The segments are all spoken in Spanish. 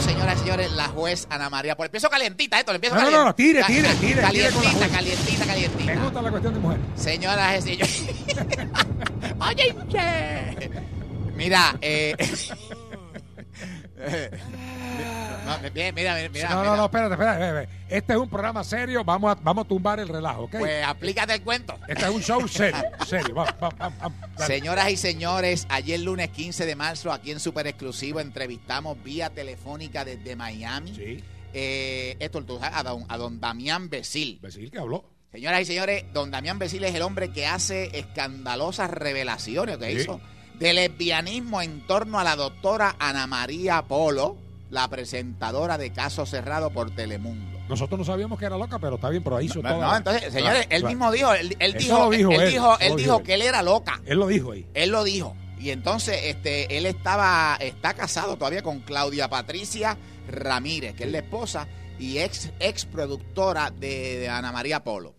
señoras y señores, la juez Ana María. Pues empiezo calientita esto, lo empiezo No, no, calientita. no, tire, tire, tire, Calientita, juez. calientita, calientita. Me gusta la cuestión de mujer. Señoras y señores. Oye, che. Mira, eh. No, mira, mira, mira. no, no, no, espérate, espérate. espérate. Este es un programa serio. Vamos a, vamos a tumbar el relajo, ¿ok? Pues aplícate el cuento. Este es un show serio, serio. Vamos, vamos, vamos. Señoras y señores, ayer lunes 15 de marzo, aquí en Super Exclusivo, entrevistamos vía telefónica desde Miami. Sí, Eh, esto a don, a don Damián Besil. Becil que habló. Señoras y señores, don Damián Besil es el hombre que hace escandalosas revelaciones que Sí. hizo de lesbianismo en torno a la doctora Ana María Polo, la presentadora de Caso Cerrado por Telemundo. Nosotros no sabíamos que era loca, pero está bien, pero ahí hizo No, todo. no, entonces, señores, él mismo dijo, él, dijo, lo dijo él, él, dijo, él dijo que él era loca. Él lo dijo ahí. Él lo dijo. Y entonces, este, él estaba, está casado todavía con Claudia Patricia Ramírez, que es la esposa y ex, ex productora de, de Ana María Polo.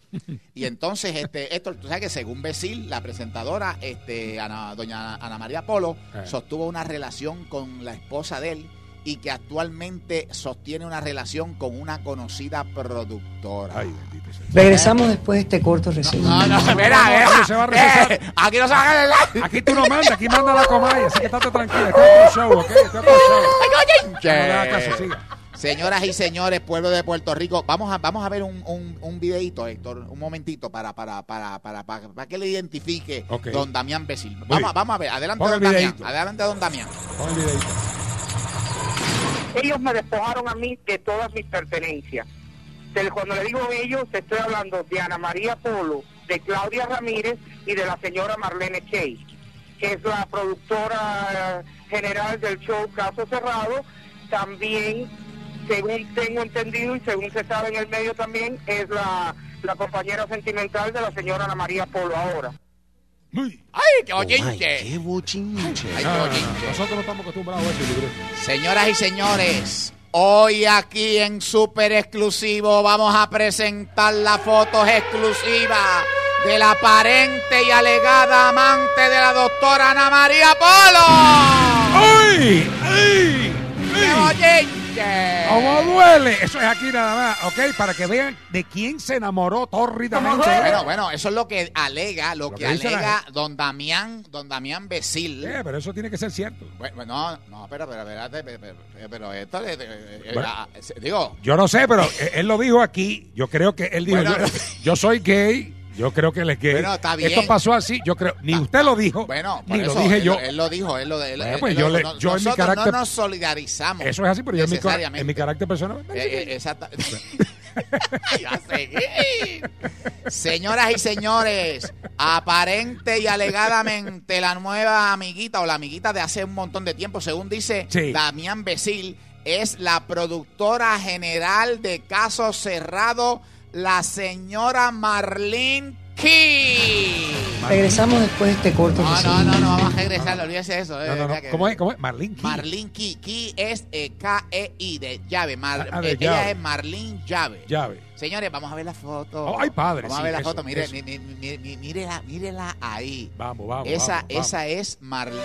Y entonces, este, esto, tú sabes que según Besil, la presentadora, este, Ana- doña Ana María Polo, Eh. sostuvo una relación con la esposa de él y que actualmente sostiene una relación con una conocida productora. Ay, bendito sea. Regresamos después de este corto resumen. No, no, No, no, se va a regresar. Eh, aquí no se va a ganar el Aquí tú no mandas, aquí manda la comaya, así que estate tranquila. Este es otro show, ¿ok? Es show. Ay, oye, No le hagas caso, siga. Señoras y señores, pueblo de Puerto Rico, vamos a, vamos a ver un, un, un videito, Héctor, un momentito para, para, para, para, para, para que le identifique don Damián Besil. Vamos, vamos a ver, adelante Pon don Damián, adelante don Damián. Pon el videito. Ellos me despojaron a mí de todas mis pertenencias. Cuando le digo ellos, estoy hablando de Ana María Polo, de Claudia Ramírez y de la señora Marlene Chey, que es la productora general del show Caso Cerrado. También, según tengo entendido y según se sabe en el medio también, es la compañera sentimental de la señora Ana María Polo ahora. ¡Ay, qué Oh, bochinche! qué bochinche. Ay, qué no, bochinche. Nosotros no estamos acostumbrados a eso, libre. Señoras y señores, hoy aquí en Super Exclusivo vamos a presentar las fotos exclusivas de la aparente y alegada amante de la doctora Ana María Polo. Eso es aquí nada más, ¿ok? Para que vean de quién se enamoró tórridamente. Bueno, bueno, eso es lo que alega, lo, Lo que, que dice la alega don Damián, don Damián Besil. Eh, pero eso tiene que ser cierto. Bueno, no, no, pero, pero, espérate, pero, pero, pero esto, eh, Bueno. digo, Yo no sé, pero eh, él lo dijo aquí. Yo creo que él dijo, Bueno. yo, yo soy gay. Yo creo que él es gay. Bueno, está bien. Esto pasó así. Yo creo, ni usted lo dijo, bueno, ni lo eso, dije él, yo. Él lo dijo, él lo él- Bueno, pues él yo lo- le- yo en mi nosotros carácter- no nos solidarizamos. Eso es así, pero yo en mi, en mi carácter personal. Eh, eh, exacta- Ya seguí. Señoras y señores, aparente y alegadamente la nueva amiguita o la amiguita de hace un montón de tiempo, según dice Sí. Damián Besil, es la productora general de Caso Cerrado, la señora Marlene Key. Regresamos después de este corto No, no, no, no, vamos a regresar, olvídese de eso. eh, No, no, no. ya que- ¿Cómo es? ¿Cómo es? Marlene Key. Marlene Key. Key es eh, K-E-I de llave. Mar- Ah, de eh, ella es Marlene Llave. Llave. Señores, vamos a ver la foto. Oh, ay, padre, Vamos a ver la eso, foto. Mire, eso. mi- mi- mi- mi- mírela, mírela ahí. Vamos, vamos. esa, vamos, vamos. esa es Marlene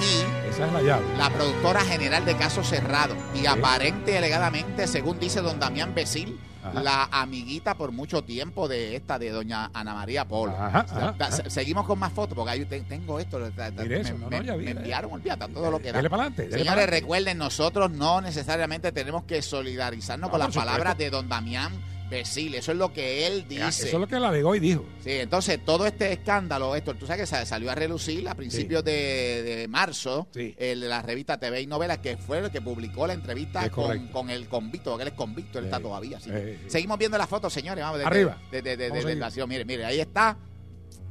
Key, Esa es la llave. la productora general de Caso Cerrado. Y aparente y alegadamente, según dice don Damián Besil, Ajá. la amiguita por mucho tiempo de esta, de doña Ana María Polo. Ajá, O sea, Seguimos con más fotos, porque ahí te- tengo esto. Mire eso, me, no, me- no, ya vi, me ya. enviaron, olvídate, todo lo que da. Adelante. Señores, recuerden, nosotros no necesariamente tenemos que solidarizarnos No, con las palabras de don Damián Besil. Eso es lo que él dice. Eso es lo que él alegó y dijo. Sí, entonces todo este escándalo, esto, tú sabes que sa- salió a relucir a principios de, de marzo, Sí. el de la revista TV y Novelas, que fue el que publicó la entrevista con, con el convicto, porque él es convicto, él está Eh, todavía. así. eh, eh. Seguimos viendo la foto, señores. Vamos, de, Arriba. De, de, de- de- Vamos mire, mire, ahí está.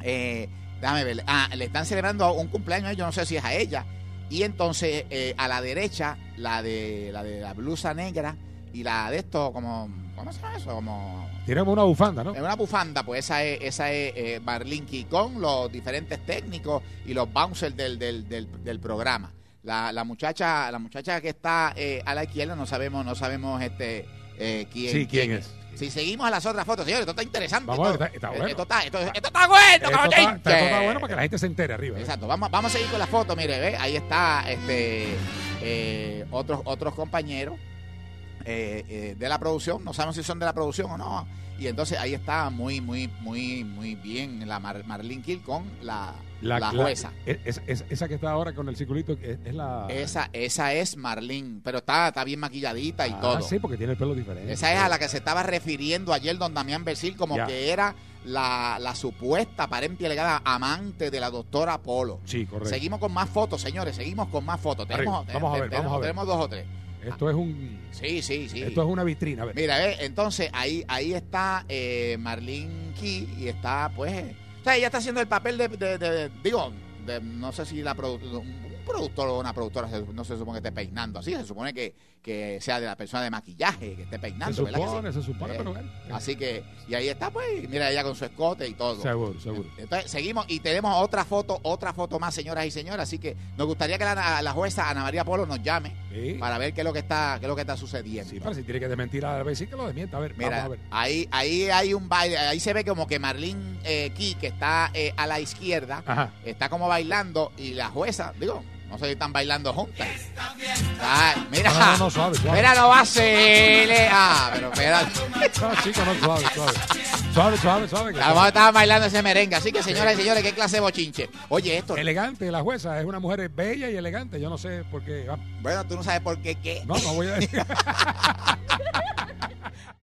Eh, déjame ver. Ah, le están celebrando un cumpleaños, yo no sé si es a ella. Y entonces, eh, a la derecha, la de la de la blusa negra y la de esto, como. ¿Cómo se llama eso? Como. Tenemos una bufanda, ¿no? Es una bufanda, pues esa es, esa es eh, Marlene con los diferentes técnicos y los bouncers del, del, del, del programa. La, la muchacha, la muchacha que está eh, a la izquierda no sabemos, no sabemos este eh, quién, Sí, quién es. Si seguimos a las otras fotos, señores, esto está interesante. Vamos esto, está- está eh, bueno. esto está, esto, esto está bueno, Esto está, esto está bueno para que la gente se entere arriba. ¿eh? Exacto, vamos, vamos a seguir con la foto, mire, ve, ahí está este eh, otros, otros compañeros eh, eh, de la producción, no sabemos si son de la producción o no. Y entonces ahí está muy, muy, muy, muy bien la Mar- Marlene Kill con la, la, jueza. es- es- es- esa que está ahora con el circulito es, es la. Esa, esa es Marlene, pero está, está bien maquilladita y Ah, todo. Sí, porque tiene el pelo diferente. Esa es a la que se estaba refiriendo ayer don Damián Bersil como Ya. que era la, la supuesta aparente y alegada amante de la doctora Polo. Sí, correcto. Seguimos con más fotos, señores, seguimos con más fotos. Arriba, Tenemos, vamos a ver, tenemos- vamos a ver. tenemos dos o tres. Esto es un. Sí, sí, sí. Esto es una vitrina. A ver. Mira, ve, entonces ahí, ahí está eh, Marlene Key y está, pues, o sea, ella está haciendo el papel de, de- de- digo, de, no sé si la produ- productor o una productora se- no se supone que esté peinando así, se supone que, que sea de la persona de maquillaje que esté se peinando, ¿verdad que sí? supone, se supone, Eh, pero bueno. Así que, y ahí está, pues, mira ella con su escote y todo. Seguro, seguro. Entonces, seguimos y tenemos otra foto, otra foto más, señoras y señores. Así que nos gustaría que la, la jueza Ana María Polo nos llame Sí. para ver qué es lo que está, qué es lo que está sucediendo. Sí, pero si tiene que desmentir a la vez, sí que lo desmienta. A ver, vamos Mira, a ver. ahí, ahí hay un baile, ahí se ve como que Marlene eh, Key, que está eh, a la izquierda, Ajá. está como bailando y la jueza, digo, no sé si están bailando juntas. Ay, mira, No, no, no, suave, suave. mira, no va a ser. Ah, pero espera. No, chico, no, suave, suave. Suave, suave, suave. que A lo mejor estaban bailando ese merengue. Así que, señoras y señores, qué clase de bochinche. Oye, esto. Elegante, la jueza es una mujer bella y elegante. Yo no sé por qué. ah, Bueno, tú no sabes por qué qué. No, no voy a decir.